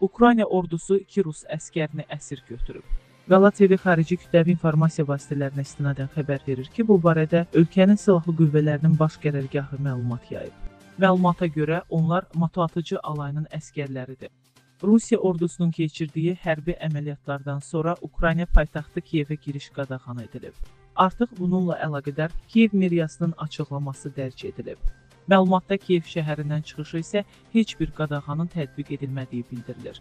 Ukrayna ordusu 2 rus əskərini əsir götürüb. Qala TV xarici kütləvi informasiya vasitələrinə istinadən xəbər verir ki, bu barədə ölkənin silahlı qüvvələrinin baş qərargahı məlumat yayıb. Məlumata görə onlar motoatıcı alayının əskərləridir. Rusiya ordusunun keçirdiyi hərbi əməliyyatlardan sonra Ukrayna paytaxtı Kiyevə giriş qadağan edilib. Artıq bununla əlaqədar Kiyev meriyasının açıqlaması dərc edilib. Məlumatda Kiyev şəhərindən çıxışı isə heç bir qadağanın tətbiq edilmədiyi bildirilir.